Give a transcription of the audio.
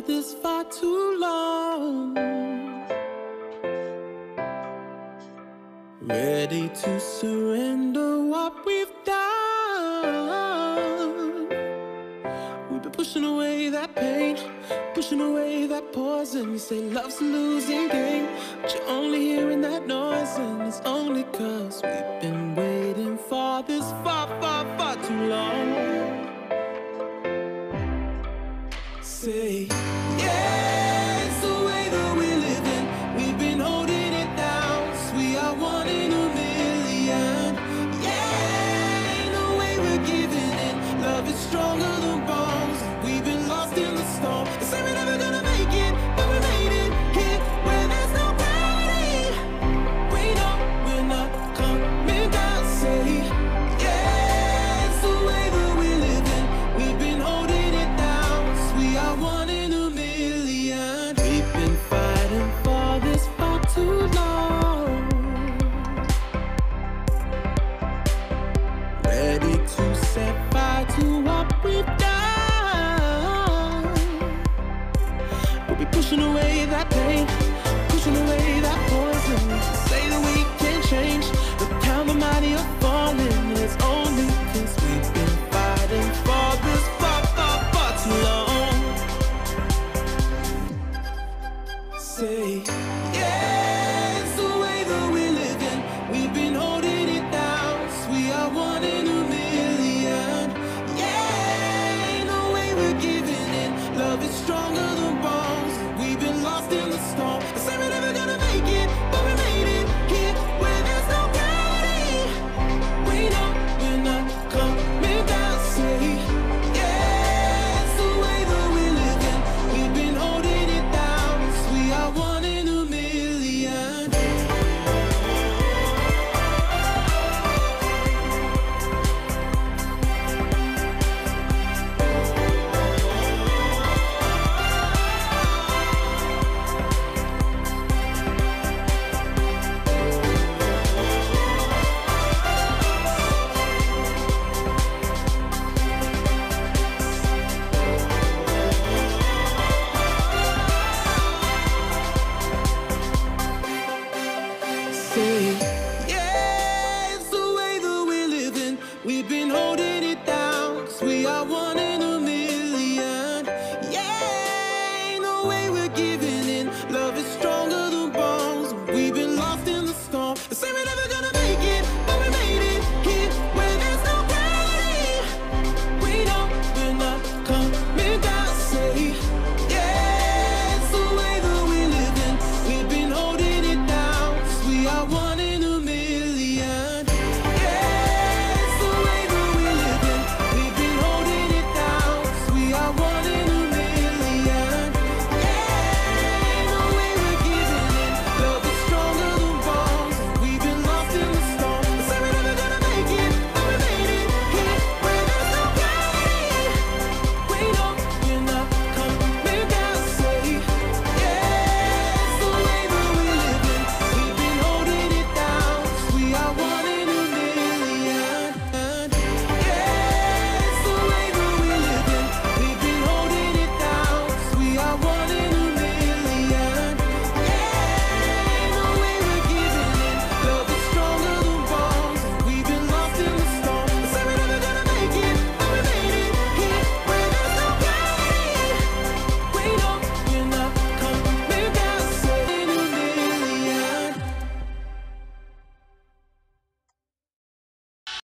this far too long. Ready to surrender what we've done. We've been pushing away that pain, pushing away that poison. You say love's a losing game, but you're only hearing that noise, and it's only cause say. one in a million. We've been fighting for this far too long. Ready to set fire to what we've done. We'll be pushing away that pain Pushing away that poison. away. we've